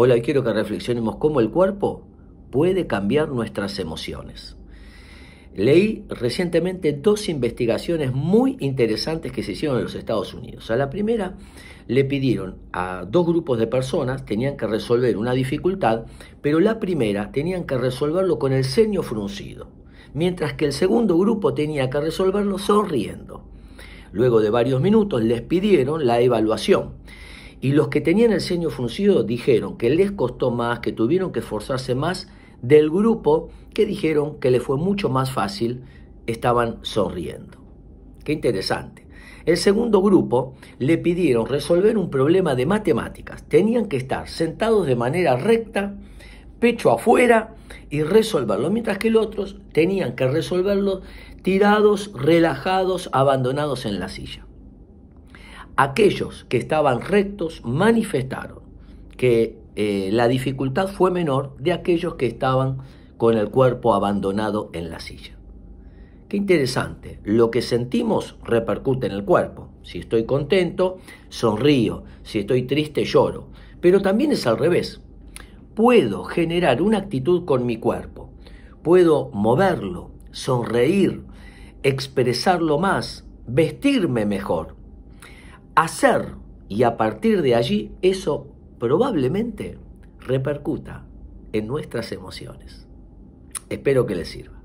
Hoy quiero que reflexionemos cómo el cuerpo puede cambiar nuestras emociones. Leí recientemente dos investigaciones muy interesantes que se hicieron en los Estados Unidos. A la primera le pidieron a dos grupos de personas, tenían que resolver una dificultad, pero la primera tenían que resolverlo con el ceño fruncido, mientras que el segundo grupo tenía que resolverlo sonriendo. Luego de varios minutos les pidieron la evaluación. Y los que tenían el ceño fruncido dijeron que les costó más, que tuvieron que esforzarse más del grupo que dijeron que le fue mucho más fácil, estaban sonriendo. Qué interesante. El segundo grupo le pidieron resolver un problema de matemáticas. Tenían que estar sentados de manera recta, pecho afuera y resolverlo, mientras que los otros tenían que resolverlo tirados, relajados, abandonados en la silla. Aquellos que estaban rectos manifestaron que eh, la dificultad fue menor de aquellos que estaban con el cuerpo abandonado en la silla. Qué interesante, lo que sentimos repercute en el cuerpo. Si estoy contento, sonrío, si estoy triste, lloro. Pero también es al revés. Puedo generar una actitud con mi cuerpo, puedo moverlo, sonreír, expresarlo más, vestirme mejor, hacer y a partir de allí eso probablemente repercuta en nuestras emociones. Espero que les sirva.